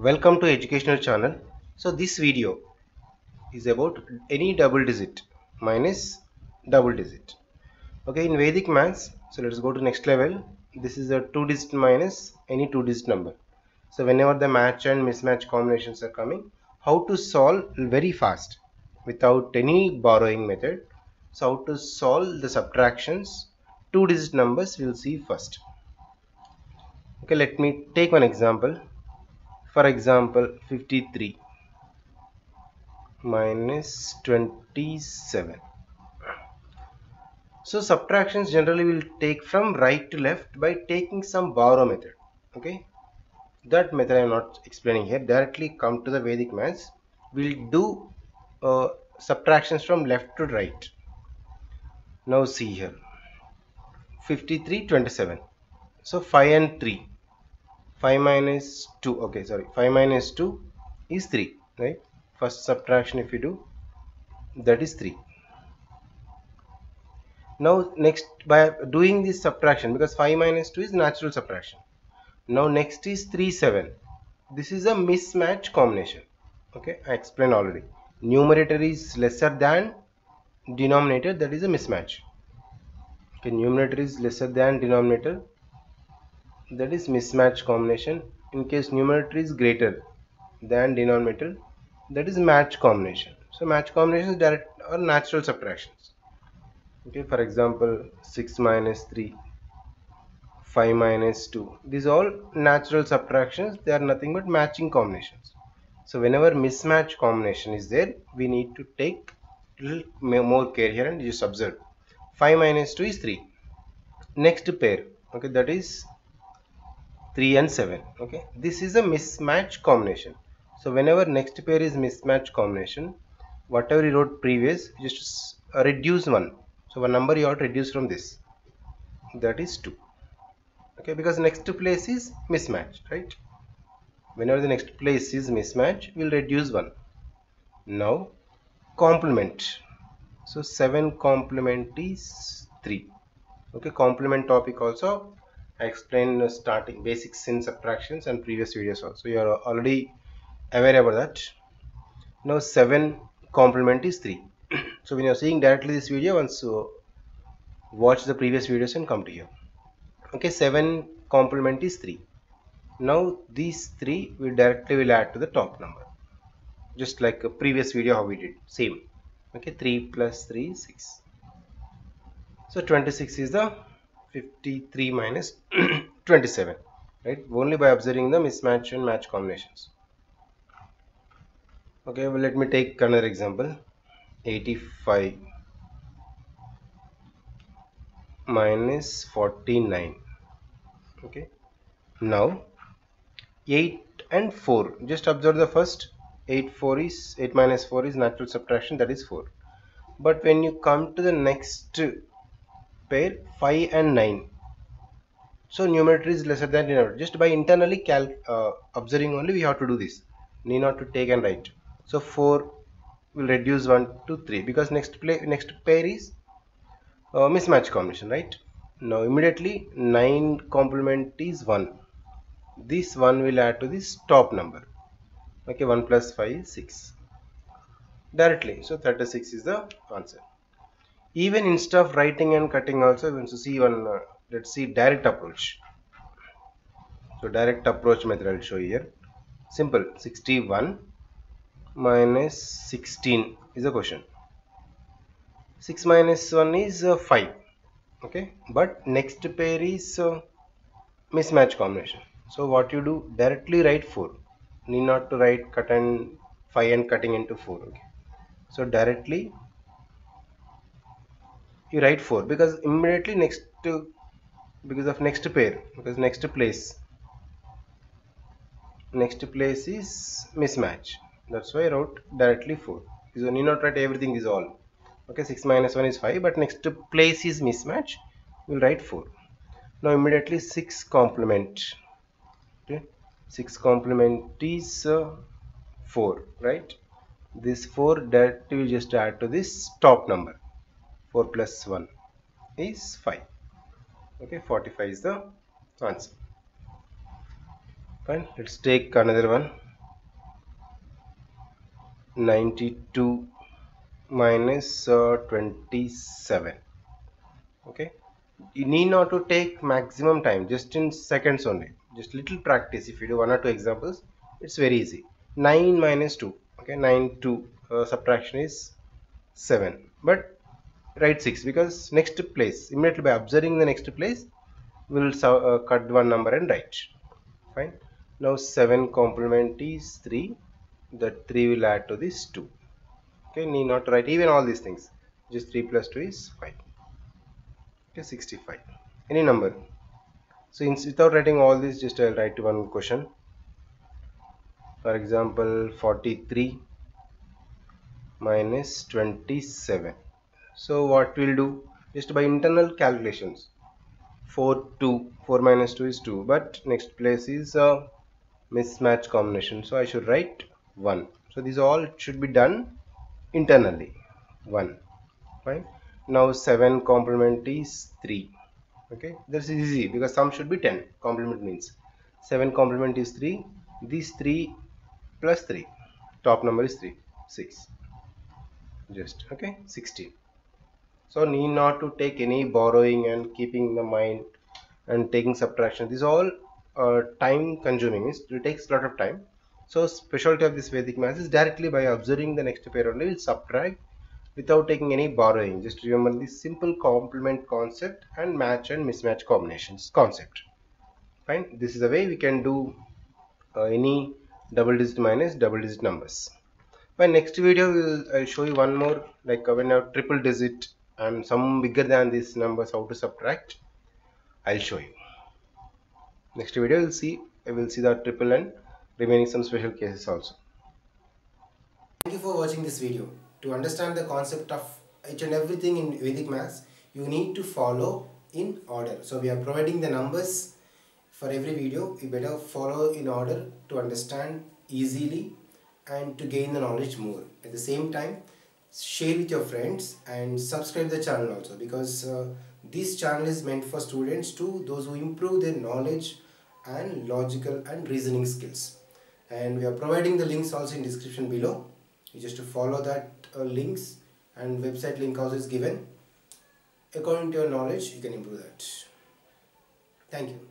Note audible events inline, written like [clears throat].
welcome to educational channel. So this video is about any double digit minus double digit. Okay in vedic maths so let's go to next level. This is a two digit minus any two digit number. So whenever the match and mismatch combinations are coming how to solve very fast without any borrowing method. So how to solve the subtractions two digit numbers we'll see first. Okay let me take one example for example 53 minus 27 so subtractions generally will take from right to left by taking some borrow method. Okay? That method I am not explaining here. Directly come to the Vedic maths. We'll do uh, subtractions from left to right. Now see here. 53 27 so 5 and 3 5 minus 2 okay sorry 5 minus 2 is 3 right? First subtraction if you do that is 3 now next by doing this subtraction because 5 minus 2 is natural subtraction. Now next is 3 7 this is a mismatch combination okay? I explained already. Numerator is lesser than denominator that is a mismatch. Okay numerator is lesser than denominator that is mismatch combination in case numerator is greater than denominator. That is match combination. So match combinations direct or natural subtractions. Okay for example 6 minus 3 5 minus 2 these all natural subtractions. They are nothing but matching combinations. So whenever mismatch combination is there we need to take little more care here and just observe. 5 minus 2 is 3 next pair. Okay that is 3 and 7 okay? This is a mismatch combination. So whenever next pair is mismatch combination whatever you wrote previous just uh, reduce one. So one number you have to reduce from this. That is 2 okay? Because next place is mismatch right? Whenever the next place is mismatch we'll reduce one. Now complement. So 7 complement is 3 okay? Complement topic also I explained starting basics in subtractions and previous videos also. You are already aware about that. Now 7 complement is 3 [clears throat] so when you are seeing directly this video once you watch the previous videos and come to here. Okay 7 complement is 3 now these 3 we directly will add to the top number. Just like a previous video how we did. Same. Okay 3 plus 3 6 so 26 is the 53 minus [clears throat] 27 right? Only by observing the mismatch and match combinations. Okay well let me take another example. 85 minus 49 okay. Now 8 and 4 just observe the first. 8 4 is 8 minus 4 is natural subtraction that is 4 but when you come to the next pair 5 and 9 so numerator is lesser than denominator. Just by internally cal uh, observing only we have to do this. Need not to take and write. So 4 will reduce 1 to 3 because next play next pair is uh, mismatch combination right? Now immediately 9 complement is 1 this one will add to this top number. Okay 1 plus 5 is 6 directly. So 36 is the answer even instead of writing and cutting also once to see one uh, let's see direct approach. So direct approach method i'll show here. Simple 61 minus 16 is a question. 6 minus 1 is uh, 5 okay? But next pair is uh, mismatch combination. So what you do directly write 4 need not to write cut and 5 and cutting into 4 okay? So directly you write 4 because immediately next to because of next pair because next place. Next place is mismatch. That's why I wrote directly 4 so need not write everything is all. Okay 6 minus 1 is 5 but next place is mismatch we'll write 4 now immediately 6 complement. Okay 6 complement is uh, 4 right? This 4 that we just add to this top number 4 plus 1 is 5 okay 45 is the answer. Fine let's take another one. 92 minus, uh, 27 okay you need not to take maximum time just in seconds only. Just little practice if you do one or two examples it's very easy. 9 minus 2 okay 9 2 uh, subtraction is 7 but write 6 because next place immediately by observing the next place we'll uh, cut one number and write. Fine. Now 7 complement is 3 the 3 will add to this 2 okay need not write even all these things. Just 3 plus 2 is 5 okay 65 any number? So in, without writing all this just I'll write one question. For example 43 minus 27 so what we'll do just by internal calculations 4 2 4 minus 2 is 2 but next place is a mismatch combination so I should write 1 so these all should be done internally 1 fine now 7 complement is 3 okay? That's easy because sum should be 10 complement means. 7 complement is 3 these 3 plus 3 top number is 3 6 just okay? 16 so need not to take any borrowing and keeping the mind and taking subtraction. These all uh, time consuming it takes a lot of time. So specialty of this Vedic math is directly by observing the next pair only will subtract without taking any borrowing. Just remember this simple complement concept and match and mismatch combinations concept. Fine? This is the way we can do uh, any double digit minus double digit numbers. My next video will I'll show you one more like when you have triple digit and some bigger than these numbers how to subtract? I'll show you. Next video we'll see I will see the triple and remaining some special cases also. Thank you for watching this video. To understand the concept of each and everything in Vedic maths you need to follow in order. So we are providing the numbers for every video. You better follow in order to understand easily and to gain the knowledge more. At the same time share with your friends and subscribe the channel also because uh, this channel is meant for students to those who improve their knowledge and logical and reasoning skills. And we are providing the links also in description below. You just to follow that uh, links and website link also is given. According to your knowledge you can improve that. Thank you